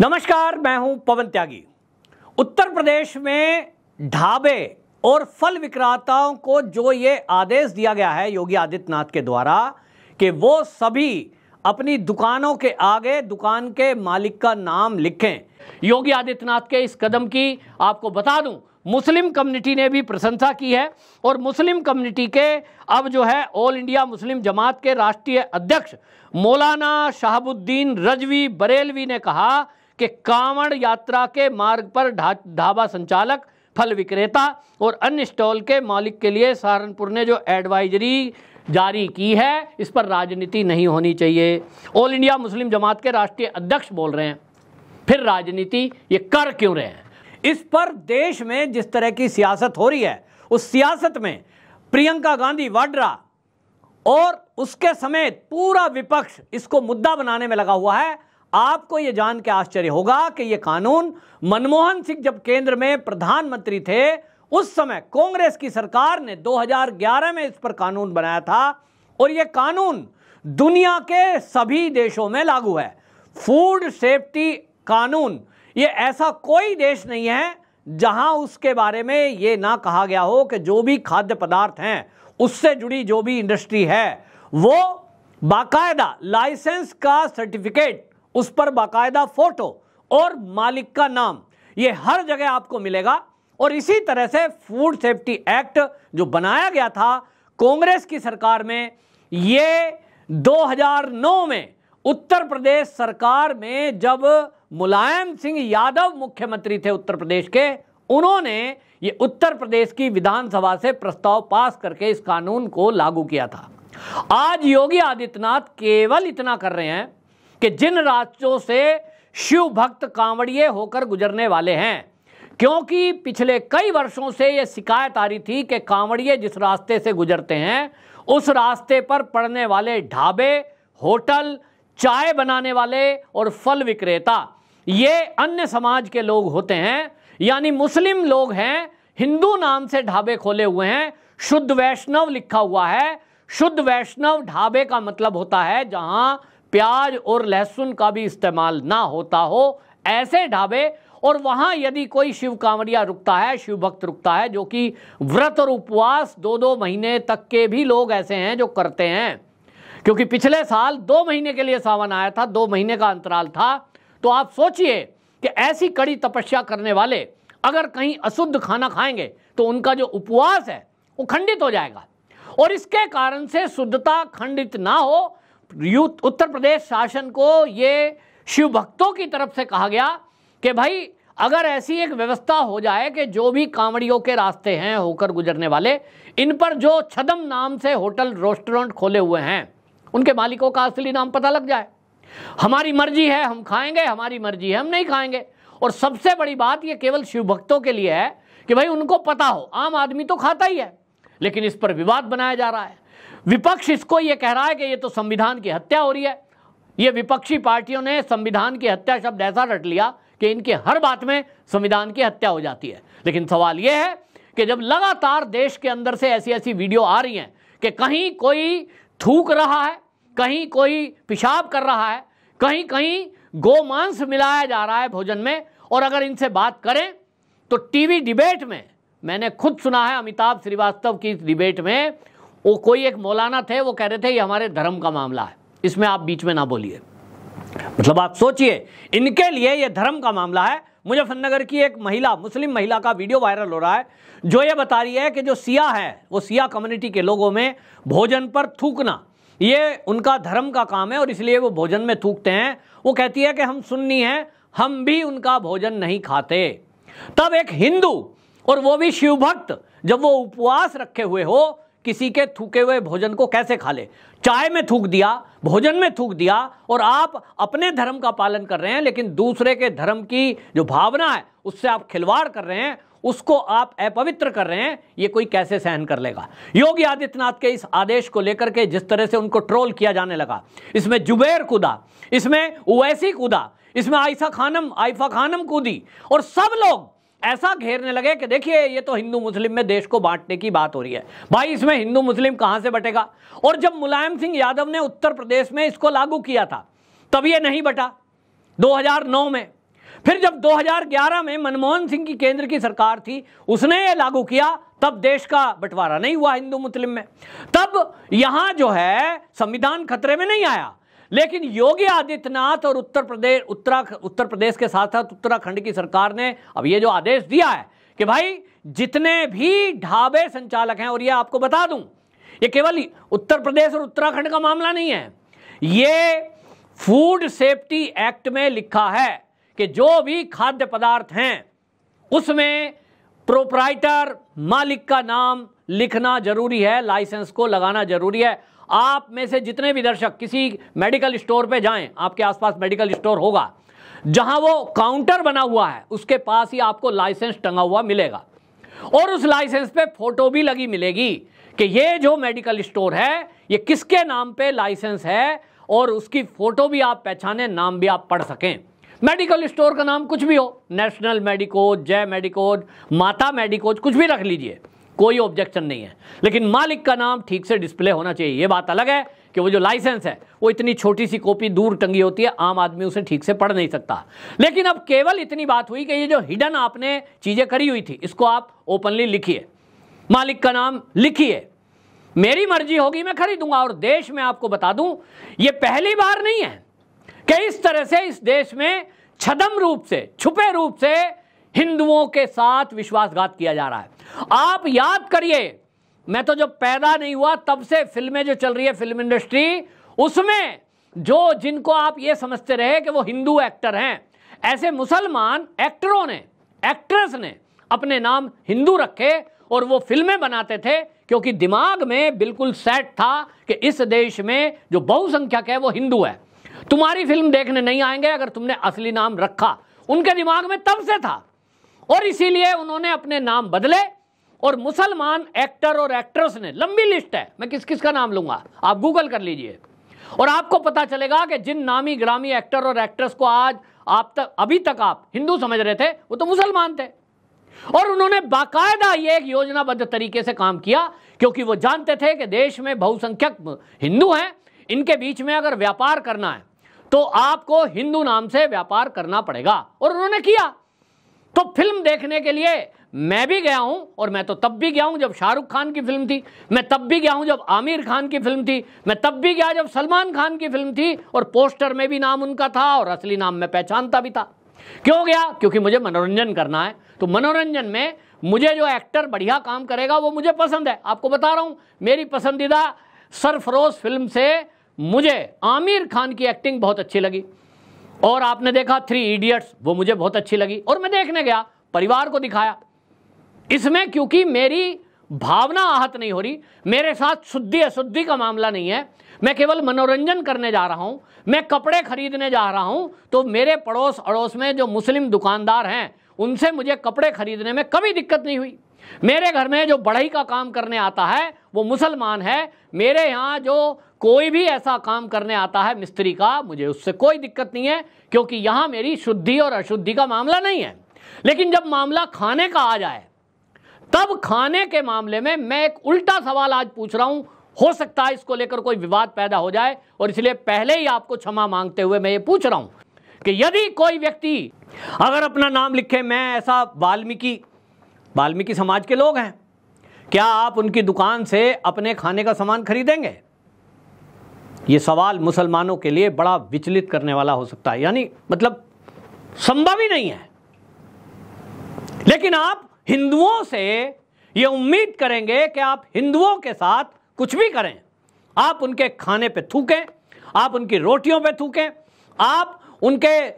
नमस्कार, मैं हूँ पवन त्यागी। उत्तर प्रदेश में ढाबे और फल विक्रेताओं को जो ये आदेश दिया गया है योगी आदित्यनाथ के द्वारा कि वो सभी अपनी दुकानों के आगे, दुकान के मालिक का नाम लिखें। योगी आदित्यनाथ के इस कदम की आपको बता दूँ, मुस्लिम कम्युनिटी ने भी प्रशंसा की है और मुस्लिम कम्युनिटी के अब जो है ऑल इंडिया मुस्लिम जमात के राष्ट्रीय अध्यक्ष मौलाना शहाबुद्दीन रजवी बरेलवी ने कहा कि कांवड़ यात्रा के मार्ग पर ढाबा संचालक, फल विक्रेता और अन्य स्टॉल के मालिक के लिए सहारनपुर ने जो एडवाइजरी जारी की है, इस पर राजनीति नहीं होनी चाहिए। ऑल इंडिया मुस्लिम जमात के राष्ट्रीय अध्यक्ष बोल रहे हैं। फिर राजनीति, ये कर क्यों रहे हैं? इस पर देश में जिस तरह की सियासत हो रही है, उस सियासत में प्रियंका गांधी वाड्रा और उसके समेत पूरा विपक्ष इसको मुद्दा बनाने में लगा हुआ है। आपको यह जान के आश्चर्य होगा कि यह कानून मनमोहन सिंह जब केंद्र में प्रधानमंत्री थे, उस समय कांग्रेस की सरकार ने 2011 में इस पर कानून बनाया था और यह कानून दुनिया के सभी देशों में लागू है। फ़ूड सेफ्टी कानून, ये ऐसा कोई देश नहीं है जहाँ उसके बारे में ये ना कहा गया हो कि जो भी खाद्य पदार्थ हैं, उससे जुड़ी जो भी इंडस्ट्री है, वो बाकायदा लाइसेंस का सर्टिफिकेट उस पर बाकायदा फ़ोटो और मालिक का नाम, ये हर जगह आपको मिलेगा। और इसी तरह से फ़ूड सेफ्टी एक्ट जो बनाया गया था कांग्रेस की सरकार में, ये 2009 में उत्तर प्रदेश सरकार में जब मुलायम सिंह यादव मुख्यमंत्री थे उत्तर प्रदेश के, उन्होंने ये उत्तर प्रदेश की विधानसभा से प्रस्ताव पास करके इस कानून को लागू किया था। आज योगी आदित्यनाथ केवल इतना कर रहे हैं कि जिन राज्यों से शिव भक्त कांवड़िए होकर गुजरने वाले हैं, क्योंकि पिछले कई वर्षों से यह शिकायत आ रही थी कि कांवड़िए जिस रास्ते से गुजरते हैं, उस रास्ते पर पड़ने वाले ढाबे, होटल, चाय बनाने वाले और फल विक्रेता, ये अन्य समाज के लोग होते हैं, यानी मुस्लिम लोग हैं, हिंदू नाम से ढाबे खोले हुए हैं, शुद्ध वैष्णव लिखा हुआ है, शुद्ध वैष्णव ढाबे का मतलब होता है जहाँ प्याज और लहसुन का भी इस्तेमाल ना होता हो, ऐसे ढाबे। और वहाँ यदि कोई शिव कांवड़िया रुकता है, शिव भक्त रुकता है, जो कि व्रत और उपवास दो दो महीने तक के भी लोग ऐसे हैं जो करते हैं। क्योंकि पिछले साल दो महीने के लिए सावन आया था, दो महीने का अंतराल था। तो आप सोचिए कि ऐसी कड़ी तपस्या करने वाले अगर कहीं अशुद्ध खाना खाएँगे तो उनका जो उपवास है, वो खंडित हो जाएगा। और इसके कारण से शुद्धता खंडित ना हो उत्तर प्रदेश शासन को ये शिव भक्तों की तरफ़ से कहा गया कि भाई, अगर ऐसी एक व्यवस्था हो जाए कि जो भी कांवड़ियों के रास्ते हैं होकर गुजरने वाले, इन पर जो छदम नाम से होटल, रेस्टोरेंट खोले हुए हैं, उनके मालिकों का असली नाम पता लग जाए। हमारी मर्ज़ी है, हम खाएँगे, हमारी मर्ज़ी है, हम नहीं खाएँगे। और सबसे बड़ी बात यह केवल शिव भक्तों के लिए है कि भाई, उनको पता हो, आम आदमी तो खाता ही है, लेकिन इस पर विवाद बनाया जा रहा है। विपक्ष इसको ये कह रहा है कि ये तो संविधान की हत्या हो रही है। ये विपक्षी पार्टियों ने संविधान की हत्या शब्द ऐसा रट लिया कि इनकी हर बात में संविधान की हत्या हो जाती है। लेकिन सवाल यह है कि जब लगातार देश के अंदर से ऐसी ऐसी वीडियो आ रही हैं कि कहीं कोई थूक रहा है, कहीं कोई पेशाब कर रहा है, कहीं कहीं गोमांस मिलाया जा रहा है भोजन में, और अगर इनसे बात करें तो टीवी डिबेट में, मैंने खुद सुना है अमिताभ श्रीवास्तव की डिबेट में वो कोई एक मौलाना थे, वो कह रहे थे, ये हमारे धर्म का मामला है। इसमें आप बीच में ना बोलिए। मतलब आप सोचिए, इनके लिए ये धर्म का मामला है। मुजफ्फरनगर की एक महिला, मुस्लिम महिला का वीडियो वायरल हो रहा है, जो ये बता रही है कि जो सिया है, वो सिया कम्युनिटी के लोगों में भोजन पर थूकना, ये उनका धर्म का काम है और इसलिए वो भोजन में थूकते हैं। वो कहती है कि हम सुन्नी हैं, हम भी उनका भोजन नहीं खाते। तब एक हिंदू और वो भी शिव भक्त जब वो उपवास रखे हुए हो किसी के थूके हुए भोजन को कैसे खा ले? चाय में थूक दिया, भोजन में थूक दिया, और आप अपने धर्म का पालन कर रहे हैं, लेकिन दूसरे के धर्म की जो भावना है, उससे आप खिलवाड़ कर रहे हैं, उसको आप अपवित्र कर रहे हैं, ये कोई कैसे सहन कर लेगा? योगी आदित्यनाथ के इस आदेश को लेकर के जिस तरह से उनको ट्रोल किया जाने लगा, इसमें जुबैर कूदा, इसमें उवैसी कूदा, इसमें आयसा खानम आइफा खानम कूदी, और सब लोग ऐसा घेरने लगे कि देखिए, ये तो हिंदू मुस्लिम में देश को बांटने की बात हो रही है। भाई, इसमें हिंदू मुस्लिम कहाँ से बटेगा? और जब मुलायम सिंह यादव ने उत्तर प्रदेश में इसको लागू किया था, तब ये नहीं बटा। 2009 में। फिर जब 2011 में मनमोहन सिंह की केंद्र की सरकार थी, उसने ये लागू किया, तब देश का बंटवारा नहीं हुआ हिंदू मुस्लिम में। तब यहाँ जो है, संविधान खतरे में नहीं आया। लेकिन योगी आदित्यनाथ और उत्तर प्रदेश उत्तरा, उत्तर प्रदेश के साथ साथ उत्तराखंड की सरकार ने अब ये जो आदेश दिया है कि भाई, जितने भी ढाबे संचालक हैं, और ये आपको बता दूँ, ये केवल उत्तर प्रदेश और उत्तराखंड का मामला नहीं है। ये फ़ूड सेफ्टी एक्ट में लिखा है कि जो भी खाद्य पदार्थ हैं, उसमें प्रोपराइटर मालिक का नाम लिखना ज़रूरी है, लाइसेंस को लगाना ज़रूरी है आप में से जितने भी दर्शक किसी मेडिकल स्टोर पे जाएँ, आपके आसपास मेडिकल स्टोर होगा, जहाँ वो काउंटर बना हुआ है, उसके पास ही आपको लाइसेंस टंगा हुआ मिलेगा। और उस लाइसेंस पे फ़ोटो भी लगी मिलेगी कि ये जो मेडिकल स्टोर है, ये किसके नाम पे लाइसेंस है, और उसकी फ़ोटो भी आप पहचाने, नाम भी आप पढ़ सकें। मेडिकल स्टोर का नाम कुछ भी हो, national medicos, Jai medicos, Mata medicos, कुछ भी रख लीजिए। कोई ऑब्जेक्शन नहीं है। लेकिन मालिक का नाम ठीक से डिस्प्ले होना चाहिए। ये बात अलग है कि वो जो लाइसेंस है, वो इतनी छोटी सी कॉपी दूर टंगी होती है, आम आदमी उसे ठीक से पढ़ नहीं सकता। लेकिन अब केवल इतनी बात हुई कि ये जो हिडन आपने चीज़ें करी हुई थी, इसको आप ओपनली लिखिए। मालिक का नाम लिखिए। मेरी मर्ज़ी होगी, मैं खरीदूँगा और देश में आपको बता दूँ, ये पहली बार नहीं है कि इस तरह से इस देश में छदम रूप से, छुपे रूप से हिंदुओं के साथ विश्वासघात किया जा रहा है। आप याद करिए, मैं तो जब पैदा नहीं हुआ, तब से फ़िल्में जो चल रही है, फ़िल्म इंडस्ट्री, उसमें जो जिनको आप ये समझते रहे कि वो हिंदू एक्टर हैं, ऐसे मुसलमान एक्टरों ने, एक्ट्रेस ने अपने नाम हिंदू रखे और वो फ़िल्में बनाते थे, क्योंकि दिमाग में बिल्कुल सेट था कि इस देश में जो बहुसंख्यक है वो हिंदू है। तुम्हारी फ़िल्म देखने नहीं आएँगे अगर तुमने असली नाम रखा। उनके दिमाग में तब से था। और इसीलिए उन्होंने अपने नाम बदले और मुसलमान एक्टर और एक्ट्रेस ने, लंबी लिस्ट है, मैं किस किस का नाम लूँगा? आप गूगल कर लीजिए। और आपको पता चलेगा कि जिन नामी ग्रामी एक्टर और एक्ट्रेस को आज आप तक, अभी तक आप हिंदू समझ रहे थे, वो तो मुसलमान थे। और उन्होंने बाकायदा ये एक योजनाबद्ध तरीके से काम किया, क्योंकि वो जानते थे कि देश में बहुसंख्यक हिंदू हैं, इनके बीच में अगर व्यापार करना है तो आपको हिंदू नाम से व्यापार करना पड़ेगा। और उन्होंने किया। तो फ़िल्म देखने के लिए मैं भी गया हूँ, और मैं तो तब भी गया हूँ जब शाहरुख खान की फ़िल्म थी। मैं तब भी गया हूँ जब आमिर खान की फ़िल्म थी। मैं तब भी गया जब सलमान खान की फ़िल्म थी, और पोस्टर में भी नाम उनका था, और असली नाम मैं पहचानता भी था। क्यों गया? क्योंकि मुझे मनोरंजन करना है। तो मनोरंजन में मुझे जो एक्टर बढ़िया काम करेगा, वो मुझे पसंद है। आपको बता रहा हूँ, मेरी पसंदीदा सरफरोज फ़िल्म से मुझे आमिर खान की एक्टिंग बहुत अच्छी लगी। और आपने देखा थ्री इडियट्स वो मुझे बहुत अच्छी लगी। और मैं देखने गया, परिवार को दिखाया। इसमें क्योंकि मेरी भावना आहत नहीं हो रही, मेरे साथ शुद्धि अशुद्धि का मामला नहीं है, मैं केवल मनोरंजन करने जा रहा हूँ, मैं कपड़े खरीदने जा रहा हूँ तो मेरे पड़ोस अड़ोस में जो मुस्लिम दुकानदार हैं, उनसे मुझे कपड़े खरीदने में कभी दिक्कत नहीं हुई। मेरे घर में जो बढ़ई का काम करने आता है, वो मुसलमान है, मेरे यहाँ जो कोई भी ऐसा काम करने आता है मिस्त्री का, मुझे उससे कोई दिक्कत नहीं है, क्योंकि यहाँ मेरी शुद्धि और अशुद्धि का मामला नहीं है। लेकिन जब मामला खाने का आ जाए, तब खाने के मामले में मैं एक उल्टा सवाल आज पूछ रहा हूँ। हो सकता है इसको लेकर कोई विवाद पैदा हो जाए, और इसलिए पहले ही आपको क्षमा मांगते हुए मैं ये पूछ रहा हूँ कि यदि कोई व्यक्ति अगर अपना नाम लिखे, मैं ऐसा वाल्मीकि वाल्मीकि समाज के लोग हैं, क्या आप उनकी दुकान से अपने खाने का सामान खरीदेंगे? ये सवाल मुसलमानों के लिए बड़ा विचलित करने वाला हो सकता है। यानी मतलब संभव ही नहीं है। लेकिन आप हिंदुओं से ये उम्मीद करेंगे कि आप हिंदुओं के साथ कुछ भी करें। आप उनके खाने पे थूकें, आप उनकी रोटियों पे थूकें, आप उनके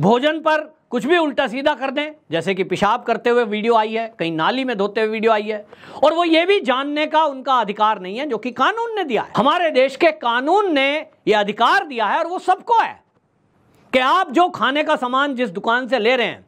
भोजन पर कुछ भी उल्टा सीधा कर दें, जैसे कि पेशाब करते हुए वीडियो आई है, कहीं नाली में धोते हुए वीडियो आई है, और वो ये भी जानने का उनका अधिकार नहीं है, जो कि कानून ने दिया है। हमारे देश के कानून ने ये अधिकार दिया है, और वो सबको है, कि आप जो खाने का सामान जिस दुकान से ले रहे हैं,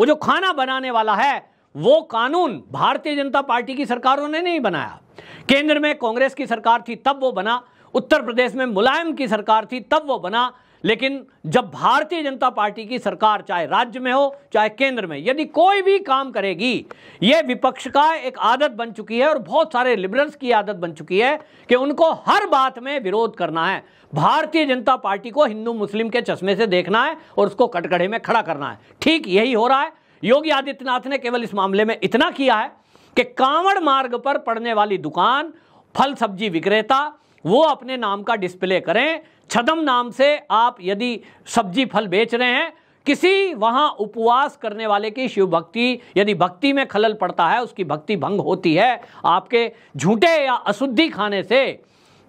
वो जो खाना बनाने वाला है, वो कानून भारतीय जनता पार्टी की सरकारों ने नहीं बनाया। केंद्र में कांग्रेस की सरकार थी, तब वो बना। उत्तर प्रदेश में मुलायम की सरकार थी, तब वो बना। लेकिन जब भारतीय जनता पार्टी की सरकार चाहे राज्य में हो, चाहे केंद्र में, यदि कोई भी काम करेगी यह विपक्ष का एक आदत बन चुकी है और बहुत सारे लिबरल्स की आदत बन चुकी है कि उनको हर बात में विरोध करना है। भारतीय जनता पार्टी को हिंदू मुस्लिम के चश्मे से देखना है और उसको कटकड़े में खड़ा करना है। ठीक यही हो रहा है। योगी आदित्यनाथ ने केवल इस मामले में इतना किया है कि कांवड़ मार्ग पर पड़ने वाली दुकान, फल सब्ज़ी विक्रेता वो अपने नाम का डिस्प्ले करें। छदम नाम से आप यदि सब्ज़ी फल बेच रहे हैं, किसी वहाँ उपवास करने वाले की शिव भक्ति, यदि भक्ति में खलल पड़ता है, उसकी भक्ति भंग होती है, आपके झूठे या अशुद्धि खाने से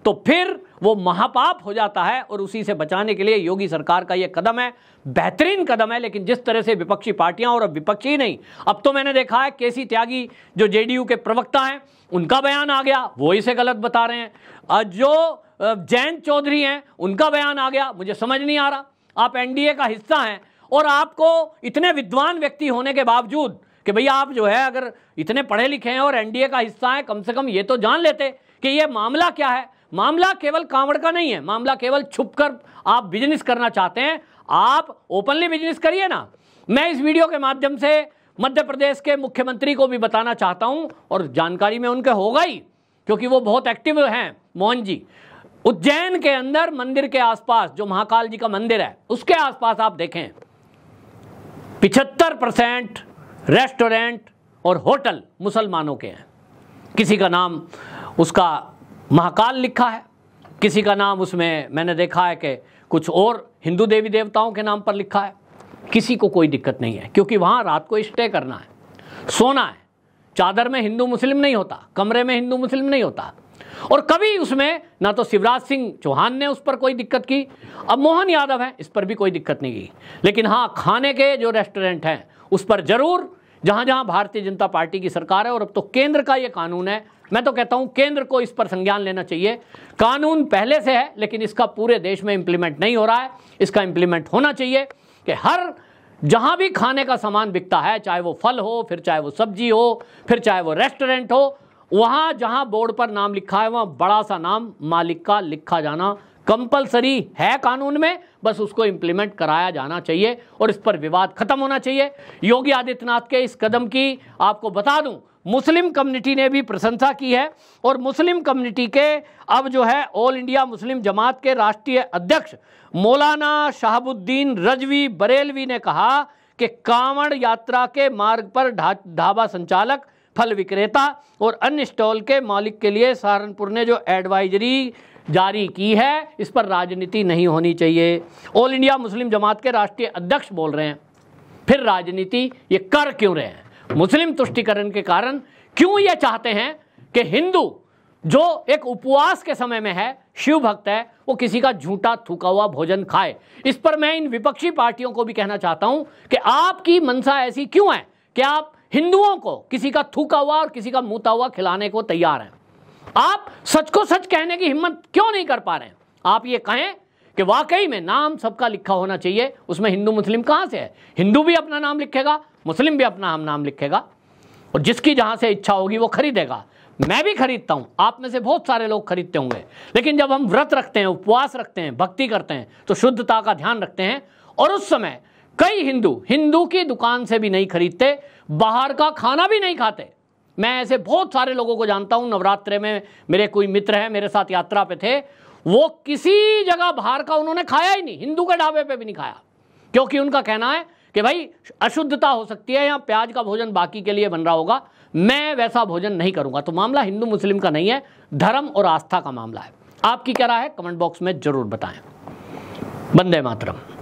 तो फिर वो महापाप हो जाता है और उसी से बचाने के लिए योगी सरकार का ये कदम है। बेहतरीन कदम है, लेकिन जिस तरह से विपक्षी पार्टियाँ और अब विपक्षी नहीं, अब तो मैंने देखा है केसी त्यागी जो जेडीयू के प्रवक्ता हैं, उनका बयान आ गया, वो इसे गलत बता रहे हैं। जो जयंत चौधरी हैं, उनका बयान आ गया, मुझे समझ नहीं आ रहा। आप एनडीए का हिस्सा हैं और आपको इतने विद्वान व्यक्ति होने के बावजूद कि भैया आप जो है, अगर इतने पढ़े लिखे हैं और एनडीए का हिस्सा है, कम से कम ये तो जान लेते कि ये मामला क्या है। मामला केवल कांवड़ का नहीं है, मामला केवल छुपकर आप बिज़नेस करना चाहते हैं, आप ओपनली बिज़नेस करिए ना। मैं इस वीडियो के माध्यम से मध्य प्रदेश के मुख्यमंत्री को भी बताना चाहता हूँ, और जानकारी में उनके होगा ही, क्योंकि वो बहुत एक्टिव हैं, मोहन जी। उज्जैन के अंदर मंदिर के आसपास, जो महाकाल जी का मंदिर है, उसके आसपास आप देखें। पिछहत्तर परसेंट रेस्टोरेंट और होटल मुसलमानों के हैं। किसी का नाम उसका महाकाल लिखा है। किसी का नाम उसमें मैंने देखा है कि कुछ और हिंदू देवी देवताओं के नाम पर लिखा है। किसी को कोई दिक्कत नहीं है, क्योंकि वहाँ रात को स्टे करना है। सोना है। चादर में हिंदू मुस्लिम नहीं होता, कमरे में हिंदू मुस्लिम नहीं होता। और कभी उसमें ना तो शिवराज सिंह चौहान ने उस पर कोई दिक्कत की, अब मोहन यादव हैं, इस पर भी कोई दिक्कत नहीं की। लेकिन हाँ खाने के जो रेस्टोरेंट हैं, उस पर ज़रूर जहाँ जहाँ भारतीय जनता पार्टी की सरकार है और अब तो केंद्र का ये कानून है। मैं तो कहता हूँ केंद्र को इस पर संज्ञान लेना चाहिए। कानून पहले से है, लेकिन इसका पूरे देश में इंप्लीमेंट नहीं हो रहा है। इसका इंप्लीमेंट होना चाहिए कि हर जहाँ भी खाने का सामान बिकता है, चाहे वो फल हो, फिर चाहे वो सब्ज़ी हो, फिर चाहे वो रेस्टोरेंट हो, वहाँ जहाँ बोर्ड पर नाम लिखा है, वहाँ बड़ा सा नाम मालिक का लिखा जाना कंपलसरी है कानून में, बस उसको इंप्लीमेंट कराया जाना चाहिए और इस पर विवाद खत्म होना चाहिए। योगी आदित्यनाथ के इस कदम की आपको बता दूँ, मुस्लिम कम्युनिटी ने भी प्रशंसा की है और मुस्लिम कम्युनिटी के अब जो है ऑल इंडिया मुस्लिम जमात के राष्ट्रीय अध्यक्ष मौलाना शाहबुद्दीन रजवी बरेलवी ने कहा कि कांवड़ यात्रा के मार्ग पर ढाबा संचालक, फल विक्रेता और अन्य स्टॉल के मालिक के लिए सहारनपुर ने जो एडवाइजरी जारी की है, इस पर राजनीति नहीं होनी चाहिए। ऑल इंडिया मुस्लिम जमात के राष्ट्रीय अध्यक्ष बोल रहे हैं। फिर राजनीति ये कर क्यों रहे हैं? मुस्लिम तुष्टिकरण के कारण क्यों ये चाहते हैं कि हिंदू, जो एक उपवास के समय में है, शिव भक्त है, वो किसी का झूठा थूका हुआ भोजन खाए? इस पर मैं इन विपक्षी पार्टियों को भी कहना चाहता हूँ कि आपकी मनसा ऐसी क्यों है कि आप हिंदुओं को किसी का थूका हुआ और किसी का मुता हुआ खिलाने को तैयार हैं? आप सच को सच कहने की हिम्मत क्यों नहीं कर पा रहे हैं? आप ये कहें कि वाकई में नाम सबका लिखा होना चाहिए, उसमें हिंदू मुस्लिम कहाँ से है? हिंदू भी अपना नाम लिखेगा, मुस्लिम भी अपना नाम लिखेगा, और जिसकी जहाँ से इच्छा होगी वो खरीदेगा। मैं भी खरीदता हूँ, आप में से बहुत सारे लोग खरीदते होंगे, लेकिन जब हम व्रत रखते हैं, उपवास रखते हैं, भक्ति करते हैं तो शुद्धता का ध्यान रखते हैं, और उस समय कई हिंदू हिंदू की दुकान से भी नहीं खरीदते, बाहर का खाना भी नहीं खाते मैं ऐसे बहुत सारे लोगों को जानता हूँ, नवरात्र में मेरे कोई मित्र हैं, मेरे साथ यात्रा पे थे। वो किसी जगह बाहर का उन्होंने खाया ही नहीं, हिंदू के ढाबे पे भी नहीं खाया। क्योंकि उनका कहना है कि भाई, अशुद्धता हो सकती है या प्याज का भोजन बाकी के लिए बन रहा होगा, मैं वैसा भोजन नहीं करूँगा। तो मामला हिंदू मुस्लिम का नहीं है, धर्म और आस्था का मामला है। आपकी क्या राय है? कमेंट बॉक्स में ज़रूर बताएँ। वंदे मातरम।